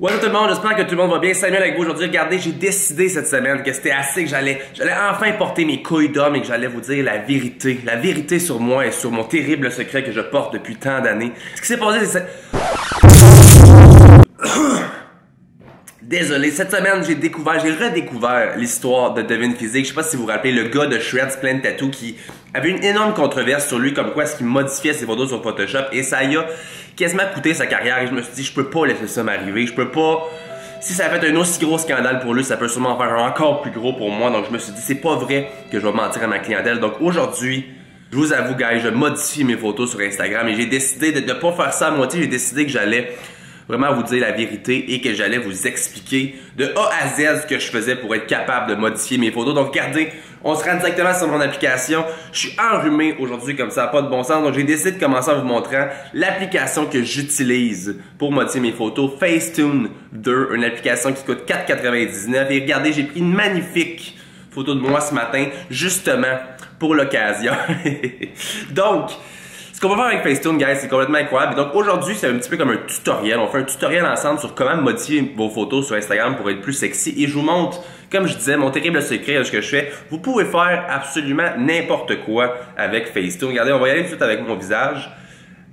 Bonjour tout le monde, j'espère que tout le monde va bien. Samuel avec vous aujourd'hui. Regardez, j'ai décidé cette semaine que c'était assez que j'allais, j'allais enfin porter mes couilles d'homme et que j'allais vous dire la vérité. La vérité sur moi et sur mon terrible secret que je porte depuis tant d'années. Ce qui s'est passé, c'est... Désolé, cette semaine, j'ai découvert, j'ai redécouvert l'histoire de Devin Physique. Je sais pas si vous vous rappelez, le gars de Shreds Plain Tattoo qui avait une énorme controverse sur lui, comme quoi est-ce qu'il modifiait ses photos sur Photoshop, et ça y a quasiment coûté sa carrière, et je me suis dit, je peux pas laisser ça m'arriver, je peux pas... Si ça fait un aussi gros scandale pour lui, ça peut sûrement faire un encore plus gros pour moi, donc je me suis dit, c'est pas vrai que je vais mentir à ma clientèle. Donc aujourd'hui, je vous avoue, guys, je modifie mes photos sur Instagram, et j'ai décidé de ne pas faire ça à moitié, j'ai décidé que j'allais vraiment vous dire la vérité et que j'allais vous expliquer de A à Z ce que je faisais pour être capable de modifier mes photos. Donc regardez, on se rend directement sur mon application. Je suis enrhumé aujourd'hui comme ça, pas de bon sens. Donc j'ai décidé de commencer en vous montrant l'application que j'utilise pour modifier mes photos. Facetune 2, une application qui coûte 4,99. Et regardez, j'ai pris une magnifique photo de moi ce matin, justement pour l'occasion. Donc, ce qu'on va faire avec Facetune, guys, c'est complètement incroyable. donc aujourd'hui, c'est un petit peu comme un tutoriel. On fait un tutoriel ensemble sur comment modifier vos photos sur Instagram pour être plus sexy. Et je vous montre, comme je disais, mon terrible secret ce que je fais. Vous pouvez faire absolument n'importe quoi avec Facetune. Regardez, on va y aller tout de suite avec mon visage.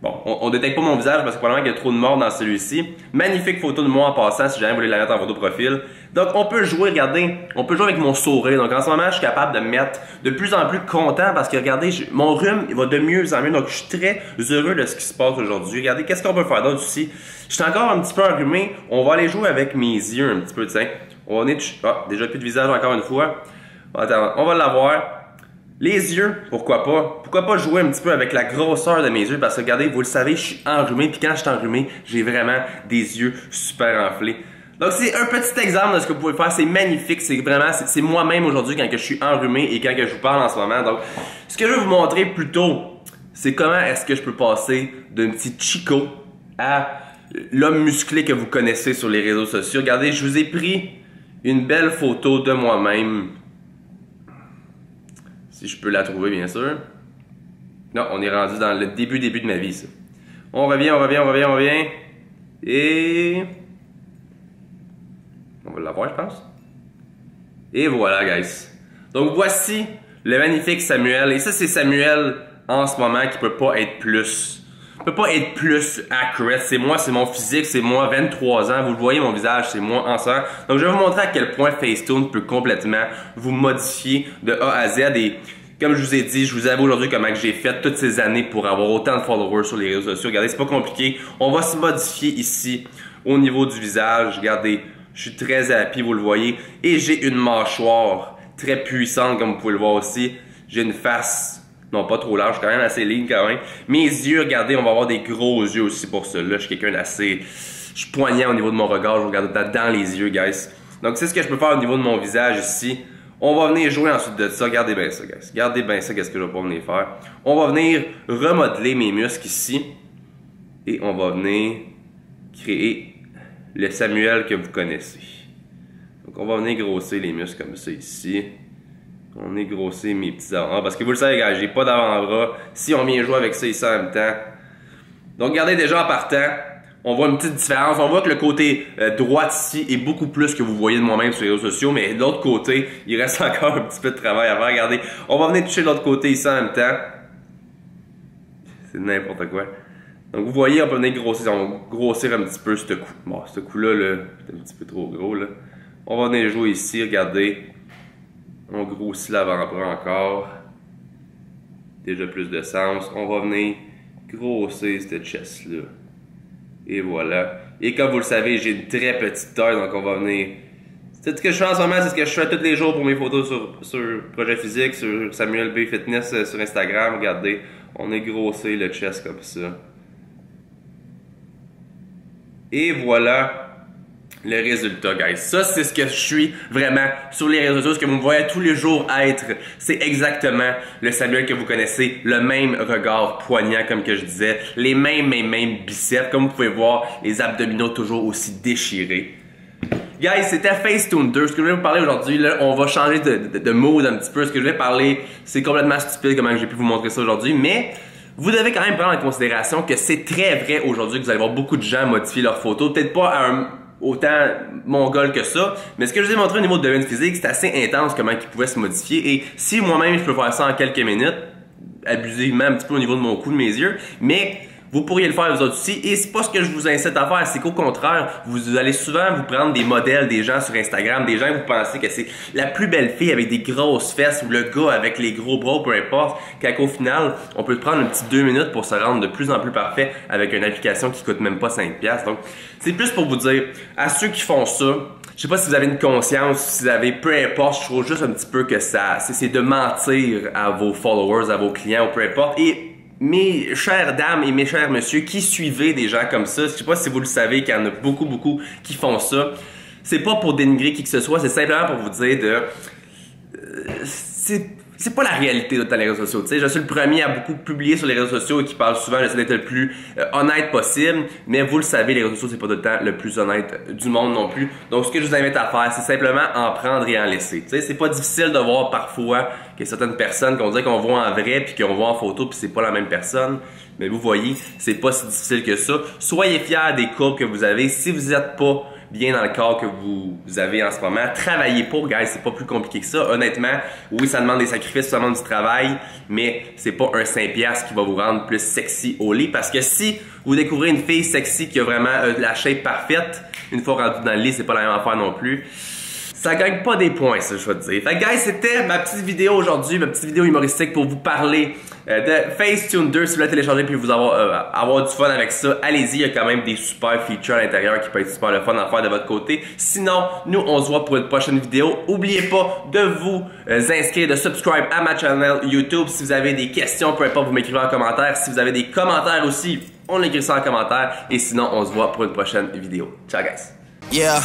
Bon, on, détecte pas mon visage parce que probablement qu'il y a trop de morts dans celui-ci. Magnifique photo de moi en passant si jamais vous voulez la mettre en photo profil. Donc on peut jouer, regardez, on peut jouer avec mon sourire. Donc en ce moment, je suis capable de me mettre de plus en plus content parce que regardez, mon rhume il va de mieux en mieux. Donc je suis très heureux de ce qui se passe aujourd'hui. Regardez, qu'est-ce qu'on peut faire d'autre ici? Je suis encore un petit peu enrhumé. On va aller jouer avec mes yeux un petit peu, tiens. On est... Ah, déjà plus de visage encore une fois. Attends, on va l'avoir. Les yeux, pourquoi pas? Pourquoi pas jouer un petit peu avec la grosseur de mes yeux? Parce que regardez, vous le savez, je suis enrhumé, puis quand je suis enrhumé, j'ai vraiment des yeux super enflés. Donc c'est un petit exemple de ce que vous pouvez faire, c'est magnifique, c'est vraiment, c'est moi-même aujourd'hui quand je suis enrhumé et quand je vous parle en ce moment. Donc, ce que je vais vous montrer plutôt, c'est comment est-ce que je peux passer d'un petit chico à l'homme musclé que vous connaissez sur les réseaux sociaux. Regardez, je vous ai pris une belle photo de moi-même si je peux la trouver, bien sûr. Non, on est rendu dans le début, début de ma vie, ça. On revient, on revient, on revient, on revient. Et... On va l'avoir, je pense. Et voilà, guys. Donc, voici le magnifique Samuel. Et ça, c'est Samuel en ce moment qui peut pas être plus peut pas être plus accurate. C'est moi, c'est mon physique, c'est moi, 23 ans. Vous le voyez, mon visage, c'est moi en ça. Donc, je vais vous montrer à quel point Facetune peut complètement vous modifier de A à Z. Et comme je vous ai dit, je vous avoue aujourd'hui comment j'ai fait toutes ces années pour avoir autant de followers sur les réseaux sociaux. Regardez, c'est pas compliqué. On va se modifier ici au niveau du visage. Regardez, je suis très happy, vous le voyez. Et j'ai une mâchoire très puissante, comme vous pouvez le voir aussi. J'ai une face non, pas trop large, quand même assez ligne quand même. Mes yeux, regardez, on va avoir des gros yeux aussi pour cela. Je suis quelqu'un d'assez... Je suis poignant au niveau de mon regard, je regarde dans les yeux, guys. Donc, c'est ce que je peux faire au niveau de mon visage ici. On va venir jouer ensuite de ça. Regardez bien ça, guys. Regardez bien ça, qu'est-ce que je vais pas venir faire. On va venir remodeler mes muscles ici. Et on va venir créer le Samuel que vous connaissez. Donc, on va venir grossir les muscles comme ça ici. On est grossé mes petits avant Parce que vous le savez, gars, j'ai pas d'avant-bras. Si on vient jouer avec ça ici en même temps. Donc, regardez déjà en partant, on voit une petite différence. On voit que le côté euh, droit ici est beaucoup plus que vous voyez de moi-même sur les réseaux sociaux, mais de l'autre côté, il reste encore un petit peu de travail à faire. Regardez, on va venir toucher l'autre côté ici en même temps. C'est n'importe quoi. Donc vous voyez, on peut venir grossir, on va grossir un petit peu ce coup. Bon, ce coup-là, -là, c'est un petit peu trop gros. Là. On va venir jouer ici, regardez. On grossit l'avant-bras encore. Déjà plus de sens. On va venir grossir cette chest-là. Et voilà. Et comme vous le savez, j'ai une très petite taille, donc on va venir... C'est ce que je fais en ce moment, c'est ce que je fais tous les jours pour mes photos sur, sur Projet Physique, sur Samuel B Fitness, euh, sur Instagram. Regardez, on est grossé le chest comme ça. Et voilà le résultat, guys. Ça, c'est ce que je suis vraiment sur les réseaux sociaux, ce que vous me voyez tous les jours être. C'est exactement le Samuel que vous connaissez, le même regard poignant, comme que je disais, les mêmes, mêmes, mêmes biceps, comme vous pouvez voir, les abdominaux toujours aussi déchirés. Guys, c'était Facetune 2. Ce que je vais vous parler aujourd'hui, là, on va changer de, de, mood un petit peu. Ce que je vais parler, c'est complètement stupide comment j'ai pu vous montrer ça aujourd'hui, mais vous devez quand même prendre en considération que c'est très vrai aujourd'hui que vous allez voir beaucoup de gens modifier leurs photos. Peut-être pas à un autant mongol que ça. Mais ce que je vous ai montré au niveau de domaine physique, c'est assez intense comment il pouvait se modifier. Et si moi-même je peux faire ça en quelques minutes, abusivement un petit peu au niveau de mon cou, de mes yeux, mais vous pourriez le faire vous autres aussi. Et c'est pas ce que je vous incite à faire, c'est qu'au contraire, vous allez souvent vous prendre des modèles des gens sur Instagram, des gens que vous pensez que c'est la plus belle fille avec des grosses fesses ou le gars avec les gros bras, peu importe, qu'au final, on peut prendre une petite deux minutes pour se rendre de plus en plus parfait avec une application qui coûte même pas 5$. Donc, c'est plus pour vous dire, à ceux qui font ça, je sais pas si vous avez une conscience, si vous avez, peu importe, je trouve juste un petit peu que ça, c'est de mentir à vos followers, à vos clients, ou peu importe. Mes chères dames et mes chers messieurs qui suivez des gens comme ça, je sais pas si vous le savez qu'il y en a beaucoup, beaucoup qui font ça. C'est pas pour dénigrer qui que ce soit, c'est simplement pour vous dire de... Euh, c'est pas la réalité dans les réseaux sociaux. sais, je suis le premier à beaucoup publier sur les réseaux sociaux et qui parle souvent, j'essaie d'être le plus euh, honnête possible, mais vous le savez, les réseaux sociaux, c'est pas tout le temps le plus honnête du monde non plus. Donc, ce que je vous invite à faire, c'est simplement en prendre et en laisser. C'est pas difficile de voir parfois que certaines personnes qu'on dirait qu'on voit en vrai puis qu'on voit en photo puis c'est pas la même personne. Mais vous voyez, c'est pas si difficile que ça. Soyez fiers des courbes que vous avez. Si vous êtes pas bien dans le corps que vous avez en ce moment. Travaillez pour, guys, c'est pas plus compliqué que ça. Honnêtement, oui, ça demande des sacrifices, ça demande du travail, mais c'est pas un 5 piastres qui va vous rendre plus sexy au lit parce que si vous découvrez une fille sexy qui a vraiment euh, la shape parfaite, une fois rendue dans le lit, c'est pas la même affaire non plus ça gagne pas des points, ça, je veux dire. Fait guys, c'était ma petite vidéo aujourd'hui, ma petite vidéo humoristique pour vous parler euh, de Facetune 2. Si vous voulez télécharger puis vous avoir, euh, avoir du fun avec ça, allez-y. Il y a quand même des super features à l'intérieur qui peuvent être super le fun à faire de votre côté. Sinon, nous, on se voit pour une prochaine vidéo. Oubliez pas de vous euh, inscrire, de subscribe à ma channel YouTube. Si vous avez des questions, peu importe, vous m'écrivez en commentaire. Si vous avez des commentaires aussi, on écrit ça en commentaire. Et sinon, on se voit pour une prochaine vidéo. Ciao, guys. Yeah.